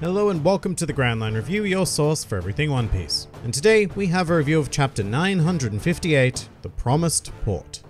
Hello and welcome to the Grand Line Review, your source for everything One Piece. And today we have a review of chapter 958, The Promised Port.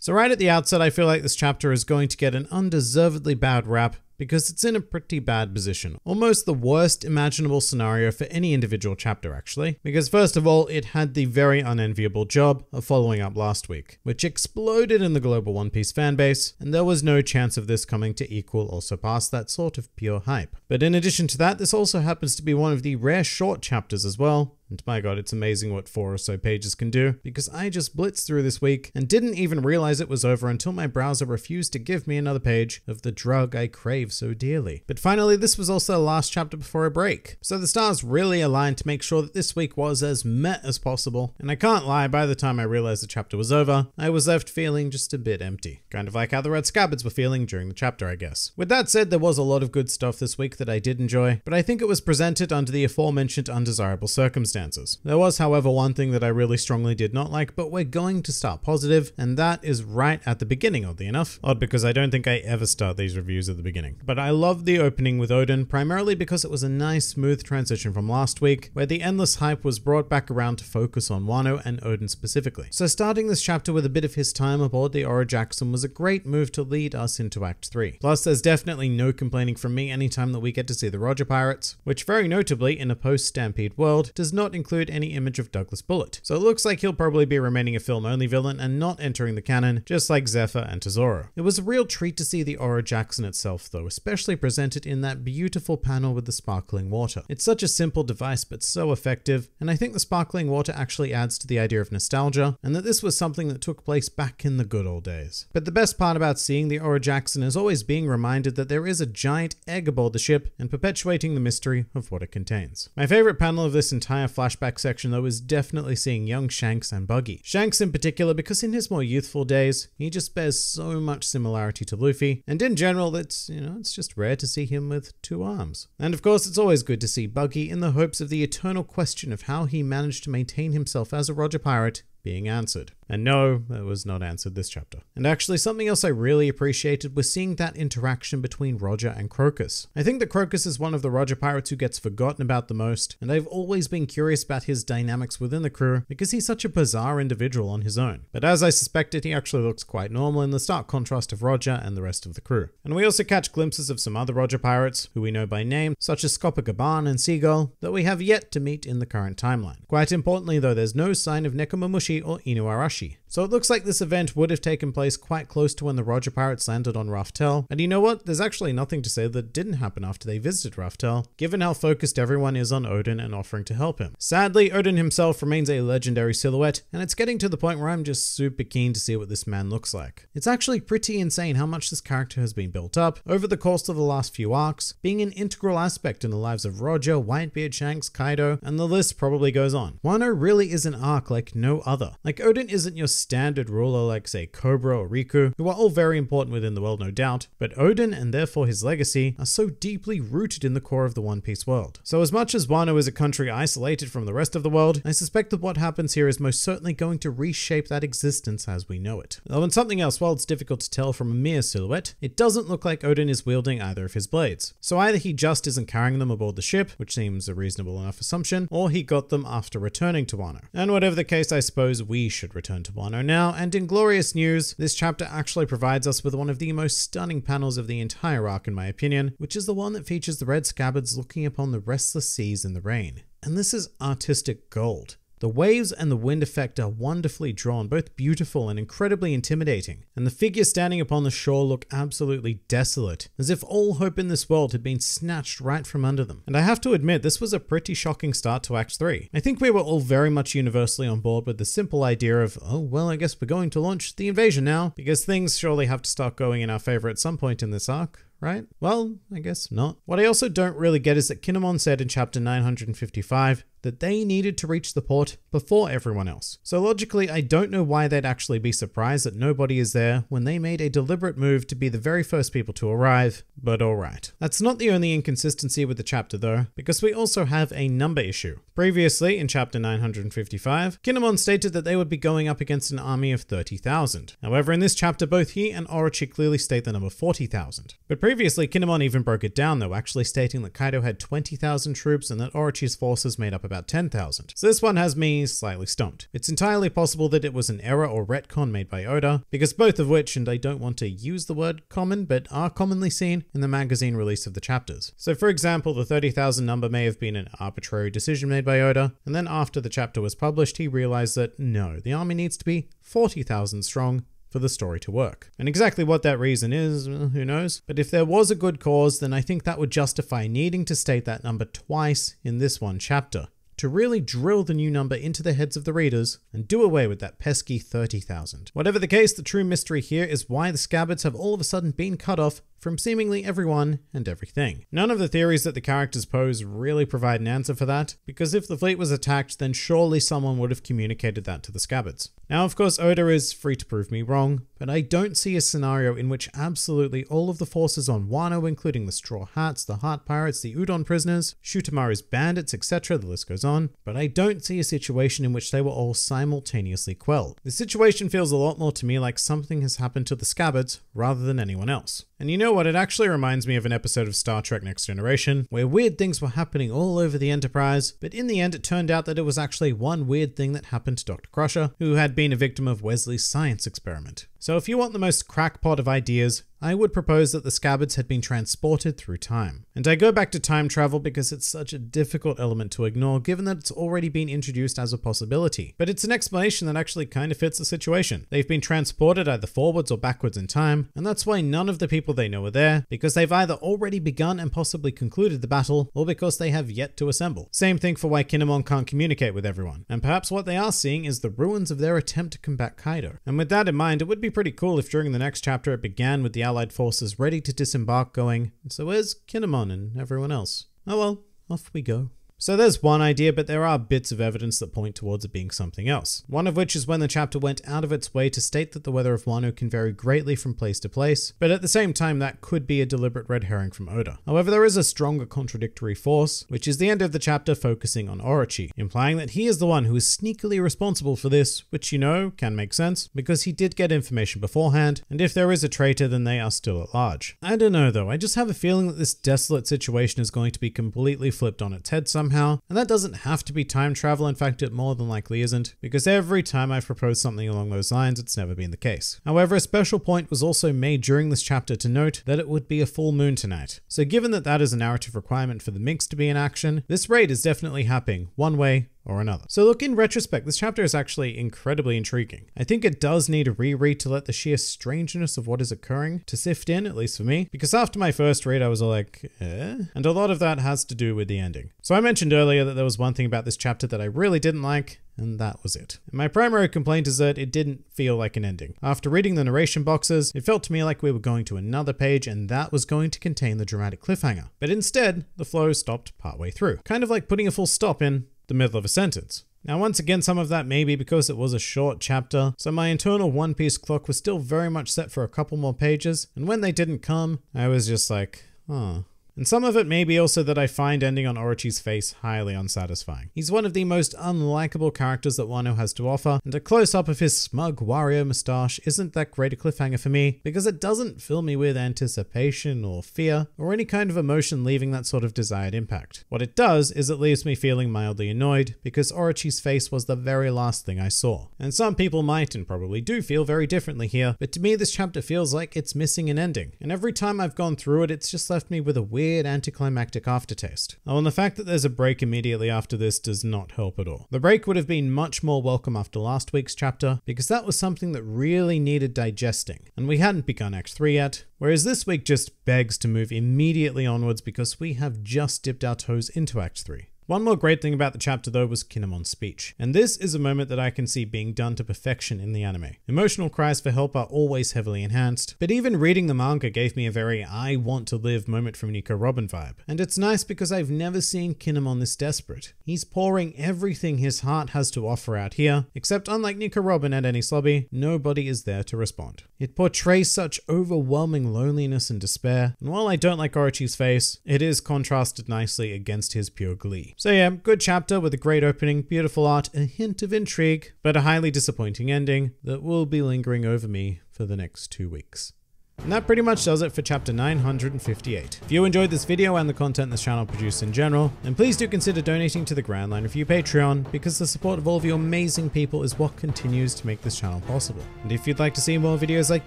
So right at the outset, I feel like this chapter is going to get an undeservedly bad rap because it's in a pretty bad position. Almost the worst imaginable scenario for any individual chapter, actually. Because first of all, it had the very unenviable job of following up last week, which exploded in the global One Piece fanbase, and there was no chance of this coming to equal or surpass that sort of pure hype. But in addition to that, this also happens to be one of the rare short chapters as well, and my god, it's amazing what four or so pages can do, because I just blitzed through this week and didn't even realize it was over until my browser refused to give me another page of the drug I crave so dearly. But finally, this was also the last chapter before a break. So the stars really aligned to make sure that this week was as met as possible. And I can't lie, by the time I realized the chapter was over, I was left feeling just a bit empty. Kind of like how the Red Scabbards were feeling during the chapter, I guess. With that said, there was a lot of good stuff this week that I did enjoy, but I think it was presented under the aforementioned undesirable circumstances circumstances. There was, however, one thing that I really strongly did not like, but we're going to start positive, and that is right at the beginning, oddly enough. Odd because I don't think I ever start these reviews at the beginning. But I love the opening with Oden, primarily because it was a nice, smooth transition from last week, where the endless hype was brought back around to focus on Wano and Oden specifically. So starting this chapter with a bit of his time aboard the Oro Jackson was a great move to lead us into Act 3. Plus, there's definitely no complaining from me anytime that we get to see the Roger Pirates, which very notably, in a post-Stampede world, does not not include any image of Douglas Bullet. So it looks like he'll probably be remaining a film-only villain and not entering the canon, just like Zephyr and Tesoro. It was a real treat to see the Oro Jackson itself though, especially presented in that beautiful panel with the sparkling water. It's such a simple device but so effective, and I think the sparkling water actually adds to the idea of nostalgia, and that this was something that took place back in the good old days. But the best part about seeing the Oro Jackson is always being reminded that there is a giant egg aboard the ship and perpetuating the mystery of what it contains. My favorite panel of this entire flashback section though is definitely seeing young Shanks and Buggy. Shanks in particular because in his more youthful days, he just bears so much similarity to Luffy, and in general it's, you know, it's just rare to see him with two arms. And of course it's always good to see Buggy in the hopes of the eternal question of how he managed to maintain himself as a Roger Pirate being answered. And no, it was not answered this chapter. And actually, something else I really appreciated was seeing that interaction between Roger and Crocus. I think that Crocus is one of the Roger pirates who gets forgotten about the most, and I've always been curious about his dynamics within the crew because he's such a bizarre individual on his own. But as I suspected, he actually looks quite normal in the stark contrast of Roger and the rest of the crew. And we also catch glimpses of some other Roger pirates who we know by name, such as Copacabana and Seagull, that we have yet to meet in the current timeline. Quite importantly, though, there's no sign of Nekomamushi or Inuarashi. So it looks like this event would have taken place quite close to when the Roger Pirates landed on Raftel. And you know what? There's actually nothing to say that didn't happen after they visited Raftel, given how focused everyone is on Oden and offering to help him. Sadly, Oden himself remains a legendary silhouette, and it's getting to the point where I'm just super keen to see what this man looks like. It's actually pretty insane how much this character has been built up over the course of the last few arcs, being an integral aspect in the lives of Roger, Whitebeard, Shanks, Kaido, and the list probably goes on. Wano really is an arc like no other. Like Oden isn't your standard ruler like say Cobra or Riku, who are all very important within the world no doubt, but Oden and therefore his legacy are so deeply rooted in the core of the One Piece world. So as much as Wano is a country isolated from the rest of the world, I suspect that what happens here is most certainly going to reshape that existence as we know it. Oh, and something else, while it's difficult to tell from a mere silhouette, it doesn't look like Oden is wielding either of his blades. So either he just isn't carrying them aboard the ship, which seems a reasonable enough assumption, or he got them after returning to Wano. And whatever the case, I suppose we should return to Wano now, and in glorious news, this chapter actually provides us with one of the most stunning panels of the entire arc in my opinion, which is the one that features the Red Scabbards looking upon the restless seas in the rain. And this is artistic gold. The waves and the wind effect are wonderfully drawn, both beautiful and incredibly intimidating, and the figures standing upon the shore look absolutely desolate, as if all hope in this world had been snatched right from under them. And I have to admit, this was a pretty shocking start to Act 3. I think we were all very much universally on board with the simple idea of, oh, well, I guess we're going to launch the invasion now, because things surely have to start going in our favor at some point in this arc right? Well, I guess not. What I also don't really get is that Kinemon said in chapter 955 that they needed to reach the port before everyone else. So logically, I don't know why they'd actually be surprised that nobody is there when they made a deliberate move to be the very first people to arrive, but alright. That's not the only inconsistency with the chapter though, because we also have a number issue. Previously, in chapter 955, Kinemon stated that they would be going up against an army of 30,000. However, in this chapter, both he and Orochi clearly state the number 40,000. But Previously, Kinemon even broke it down though, actually stating that Kaido had 20,000 troops and that Orochi's forces made up about 10,000. So this one has me slightly stumped. It's entirely possible that it was an error or retcon made by Oda, because both of which, and I don't want to use the word common, but are commonly seen in the magazine release of the chapters. So for example, the 30,000 number may have been an arbitrary decision made by Oda, and then after the chapter was published, he realized that no, the army needs to be 40,000 strong for the story to work. And exactly what that reason is, who knows? But if there was a good cause, then I think that would justify needing to state that number twice in this one chapter to really drill the new number into the heads of the readers and do away with that pesky 30,000. Whatever the case, the true mystery here is why the scabbards have all of a sudden been cut off from seemingly everyone and everything. None of the theories that the characters pose really provide an answer for that, because if the fleet was attacked, then surely someone would have communicated that to the scabbards. Now, of course, Oda is free to prove me wrong, but I don't see a scenario in which absolutely all of the forces on Wano, including the Straw Hats, the Heart Pirates, the Udon prisoners, Shutenmaru's bandits, etc., the list goes on, but I don't see a situation in which they were all simultaneously quelled. The situation feels a lot more to me like something has happened to the scabbards rather than anyone else. And you know what? It actually reminds me of an episode of Star Trek Next Generation where weird things were happening all over the Enterprise, but in the end it turned out that it was actually one weird thing that happened to Dr. Crusher, who had been a victim of Wesley's science experiment. So if you want the most crackpot of ideas, I would propose that the scabbards had been transported through time. And I go back to time travel because it's such a difficult element to ignore given that it's already been introduced as a possibility. But it's an explanation that actually kind of fits the situation. They've been transported either forwards or backwards in time, and that's why none of the people they know are there, because they've either already begun and possibly concluded the battle, or because they have yet to assemble. Same thing for why Kinemon can't communicate with everyone. And perhaps what they are seeing is the ruins of their attempt to combat Kaido. And with that in mind, it would be pretty cool if during the next chapter it began with the Allied forces ready to disembark going, so where's Kinemon and everyone else? Oh well, off we go. So there's one idea, but there are bits of evidence that point towards it being something else. One of which is when the chapter went out of its way to state that the weather of Wano can vary greatly from place to place, but at the same time that could be a deliberate red herring from Oda. However, there is a stronger contradictory force, which is the end of the chapter focusing on Orochi, implying that he is the one who is sneakily responsible for this, which you know can make sense, because he did get information beforehand, and if there is a traitor then they are still at large. I don't know though, I just have a feeling that this desolate situation is going to be completely flipped on its head somehow somehow, and that doesn't have to be time travel, in fact it more than likely isn't, because every time I've proposed something along those lines it's never been the case. However, a special point was also made during this chapter to note that it would be a full moon tonight. So given that that is a narrative requirement for the Minks to be in action, this raid is definitely happening, one way or another. So look, in retrospect, this chapter is actually incredibly intriguing. I think it does need a reread to let the sheer strangeness of what is occurring to sift in, at least for me, because after my first read, I was like, eh? And a lot of that has to do with the ending. So I mentioned earlier that there was one thing about this chapter that I really didn't like, and that was it. My primary complaint is that it didn't feel like an ending. After reading the narration boxes, it felt to me like we were going to another page and that was going to contain the dramatic cliffhanger. But instead, the flow stopped partway through. Kind of like putting a full stop in the middle of a sentence. Now, once again, some of that may be because it was a short chapter, so my internal One Piece clock was still very much set for a couple more pages, and when they didn't come, I was just like, oh. And some of it may be also that I find ending on Orochi's face highly unsatisfying. He's one of the most unlikable characters that Wano has to offer, and a close-up of his smug Wario moustache isn't that great a cliffhanger for me, because it doesn't fill me with anticipation or fear, or any kind of emotion leaving that sort of desired impact. What it does is it leaves me feeling mildly annoyed, because Orochi's face was the very last thing I saw. And some people might and probably do feel very differently here, but to me this chapter feels like it's missing an ending, and every time I've gone through it, it's just left me with a weird weird anticlimactic aftertaste. Oh, and the fact that there's a break immediately after this does not help at all. The break would have been much more welcome after last week's chapter, because that was something that really needed digesting, and we hadn't begun Act 3 yet, whereas this week just begs to move immediately onwards because we have just dipped our toes into Act 3. One more great thing about the chapter though was Kinemon's speech, and this is a moment that I can see being done to perfection in the anime. Emotional cries for help are always heavily enhanced, but even reading the manga gave me a very I want to live moment from Nico Robin vibe. And it's nice because I've never seen Kinemon this desperate. He's pouring everything his heart has to offer out here, except unlike Nico Robin and Enies Lobby, nobody is there to respond. It portrays such overwhelming loneliness and despair, and while I don't like Orochi's face, it is contrasted nicely against his pure glee. So yeah, good chapter with a great opening, beautiful art, a hint of intrigue, but a highly disappointing ending that will be lingering over me for the next two weeks. And that pretty much does it for chapter 958. If you enjoyed this video and the content this channel produces in general, then please do consider donating to the Grand Line Review Patreon because the support of all of you amazing people is what continues to make this channel possible. And if you'd like to see more videos like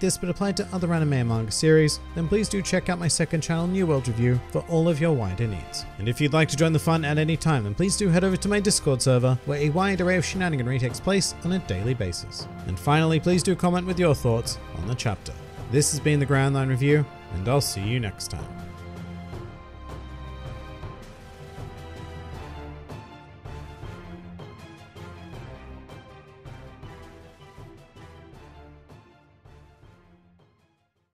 this but applied to other anime and manga series, then please do check out my second channel New World Review for all of your wider needs. And if you'd like to join the fun at any time, then please do head over to my Discord server where a wide array of shenaniganry takes place on a daily basis. And finally, please do comment with your thoughts on the chapter. This has been the Grand Line Review, and I'll see you next time.